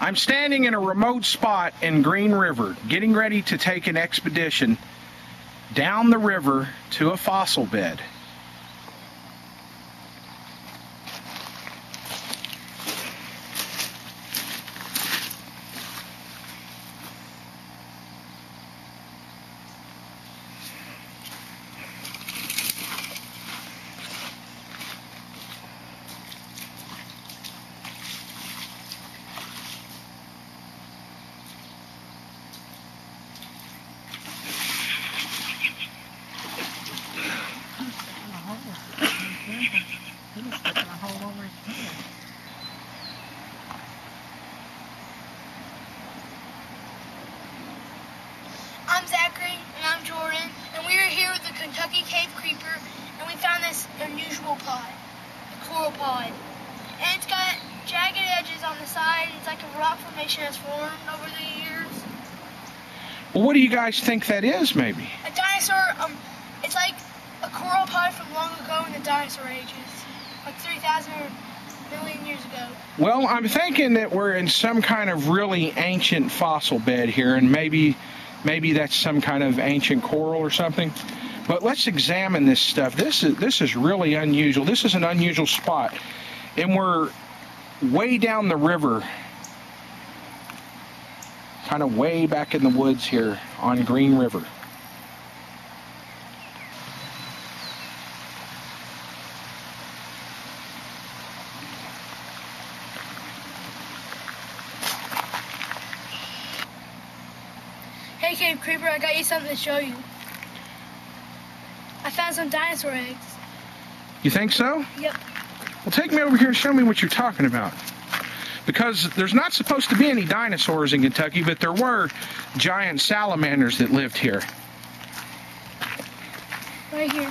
I'm standing in a remote spot in Green River, getting ready to take an expedition down the river to a fossil bed. I'm Zachary, and I'm Jordan, and we are here with the Kentucky Cave Creeper, and we found this unusual pod, And it's got jagged edges on the side. It's like a rock formation that's formed over the years. Well, what do you guys think that is, maybe? A dinosaur, um, it's like a coral pod from long ago in the dinosaur ages, like 3,000 million years ago. Well, I'm thinking that we're in some kind of really ancient fossil bed here, and maybe, maybe that's some kind of ancient coral or something. But let's examine this stuff. This is this is really unusual. This is an unusual spot, and we're way down the river, kind of way back in the woods here on Green River. Hey, Cave Creeper, I got you something to show you. I found some dinosaur eggs. You think so? Yep. Well, take me over here and show me what you're talking about. Because there's not supposed to be any dinosaurs in Kentucky, but there were giant salamanders that lived here. Right here.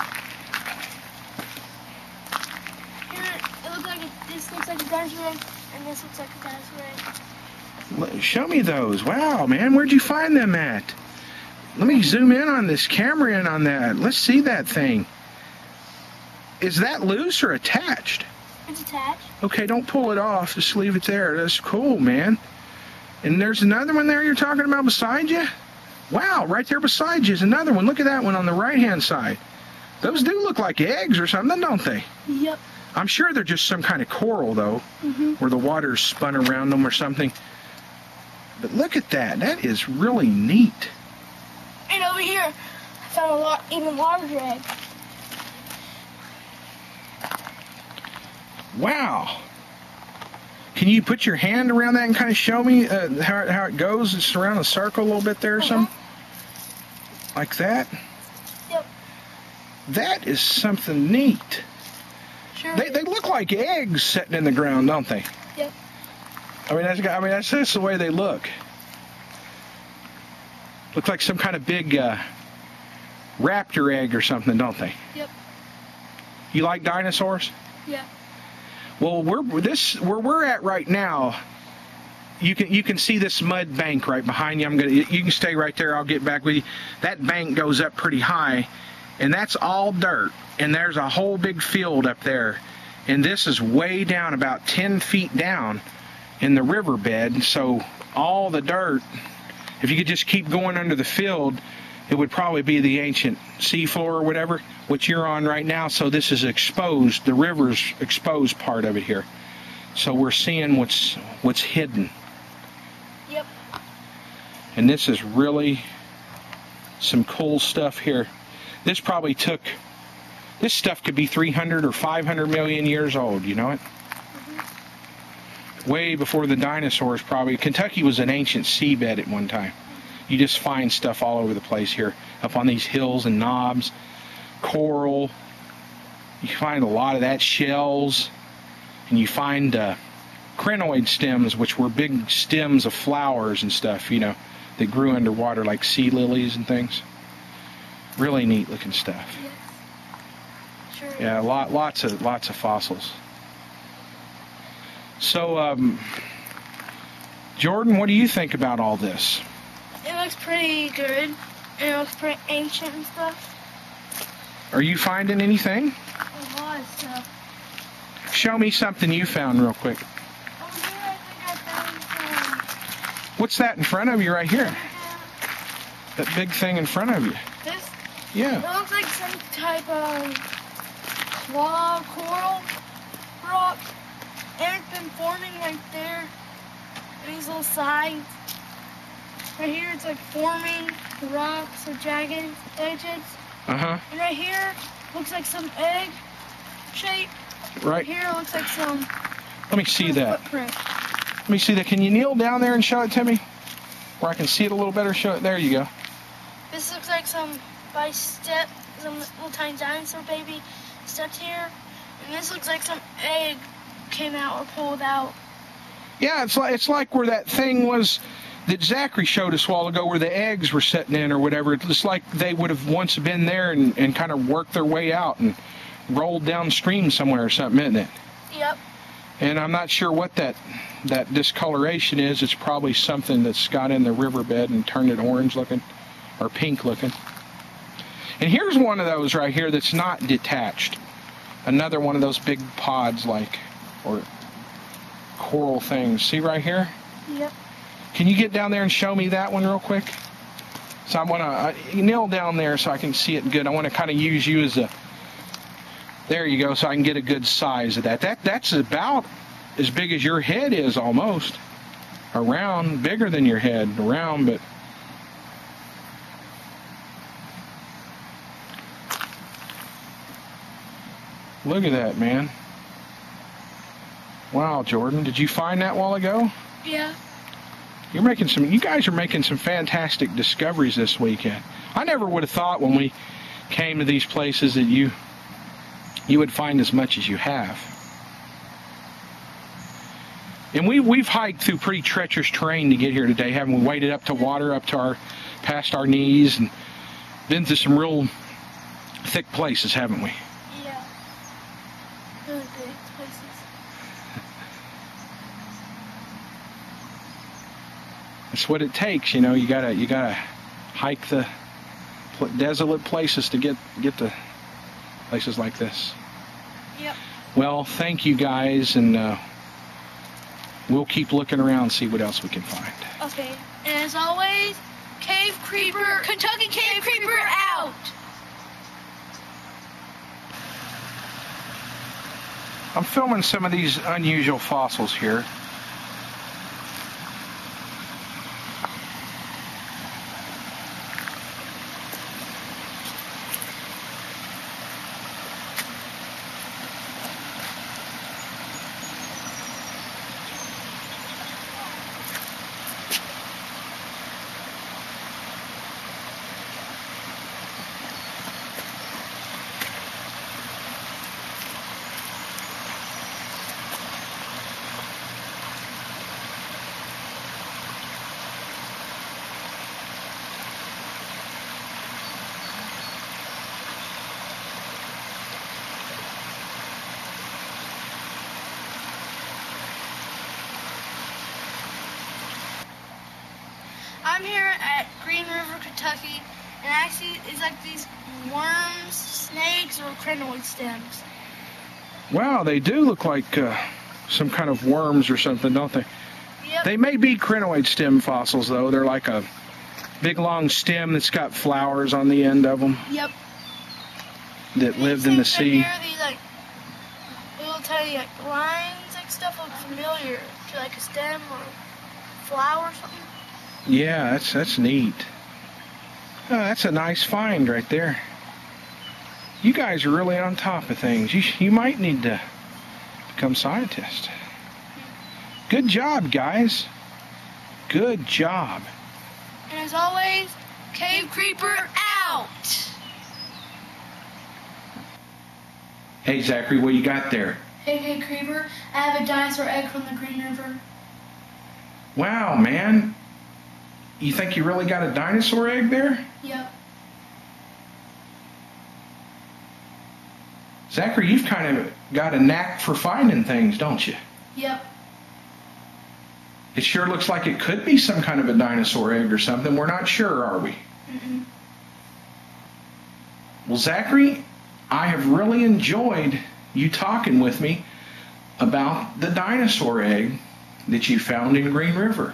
Here, it looks like a, this looks like a dinosaur egg, and this looks like a dinosaur egg. Show me those. Wow, man, where'd you find them at? Let me zoom in on this camera in on that. Let's see that thing. Is that loose or attached? It's attached. Okay, don't pull it off. Just leave it there. That's cool, man. And there's another one there you're talking about beside you? Wow, right there beside you is another one. Look at that one on the right hand side. Those do look like eggs or something, don't they? Yep. I'm sure they're just some kind of coral, though, Mm-hmm. where the water's spun around them or something. But look at that. That is really neat. Over here, I found a lot, even larger egg. Wow. Can you put your hand around that and kind of show me uh, how, it- how it goes? It's around a circle a little bit there or something? Like that? Yep. That is something neat. Sure. They, they look like eggs sitting in the ground, don't they? Yep. I mean, that's, I mean, that's just the way they look. Look like some kind of big uh, raptor egg or something, don't they? Yep. You like dinosaurs? Yeah. Well, we're this where we're at right now. You can you can see this mud bank right behind you. I'm gonna you can stay right there. I'll get back with you. That bank goes up pretty high, and that's all dirt. And there's a whole big field up there, and this is way down, about 10 feet down, in the riverbed. So all the dirt. If you could just keep going under the field, it would probably be the ancient seafloor or whatever, which you're on right now. So this is exposed. The river's exposed part of it here. So we're seeing what's what's hidden. Yep. And this is really some cool stuff here. This probably took this stuff could be 300 or 500 million years old, you know it? Way before the dinosaurs probably. Kentucky was an ancient seabed at one time. You just find stuff all over the place here, up on these hills and knobs, coral. You find a lot of that shells, and you find uh, crinoid stems, which were big stems of flowers and stuff, you know, that grew underwater like sea lilies and things. Really neat looking stuff. Yes. Sure. Yeah, lot, lots of lots of fossils. So, um, Jordan, what do you think about all this? It looks pretty good. It looks pretty ancient and stuff. Are you finding anything? A lot of stuff. Show me something you found real quick. Over here, I think I found some What's that in front of you right here? That big thing in front of you. This Yeah. it looks like some type of claw coral rock, it's been forming right there. These little sides. Right here, it's like forming the rocks or jagged edges. Uh huh. And right here, looks like some egg shape. Right. Here looks like some Let me see that. footprint. Let me see that. Can you kneel down there and show it to me? Where I can see it a little better. Show it. There you go. This looks like some by step, some little tiny dinosaur baby stepped here. And this looks like some egg came out or pulled out. Yeah, it's like it's like where that thing was that Zachary showed us a while ago, where the eggs were sitting in or whatever. It's like they would have once been there and, and kind of worked their way out and rolled downstream somewhere or something, isn't it? Yep. And I'm not sure what that that discoloration is. It's probably something that's got in the riverbed and turned it orange looking or pink looking. And here's one of those right here that's not detached. Another one of those big pods like or coral things. See right here? Yep. Can you get down there and show me that one real quick? So I want to uh, kneel down there so I can see it good. I want to kind of use you as a. There you go, so I can get a good size of that. That that's about as big as your head is almost. Around, bigger than your head, around, but. Look at that, man. Wow, Jordan, did you find that while ago? Yeah. You're making some. You guys are making some fantastic discoveries this weekend. I never would have thought when we came to these places that you you would find as much as you have. And we we've hiked through pretty treacherous terrain to get here today, haven't we? Waded up to water up to our past our knees and been to some real thick places, haven't we? Yeah. Really big places. That's what it takes, you know. You gotta you gotta hike the pl- desolate places to get get to places like this. Yep. Well, thank you guys, and uh, we'll keep looking around, see what else we can find. Okay. And as always, Cave Creeper, Kentucky Cave Creeper out. I'm filming some of these unusual fossils here. I'm here at Green River, Kentucky, and actually it's like these worms, snakes, or crinoid stems. Wow, they do look like uh, some kind of worms or something, don't they? Yep. They may be crinoid stem fossils, though. They're like a big long stem that's got flowers on the end of them yep. that lived in the sea. here, these like little tiny like lines, like stuff look familiar to like a stem or flower or something. Yeah, that's that's neat. Oh, that's a nice find right there. You guys are really on top of things. You you might need to become scientists. Good job, guys. Good job. And as always, Cave Creeper out. Hey Zachary, what you got there? Hey, Cave Creeper, I have a dinosaur egg from the Green River. Wow, man. You think you really got a dinosaur egg there? Yep. Zachary, you've kind of got a knack for finding things, don't you? Yep. It sure looks like it could be some kind of a dinosaur egg or something. We're not sure, are we? Mm-mm. Well, Zachary, I have really enjoyed you talking with me about the dinosaur egg that you found in Green River.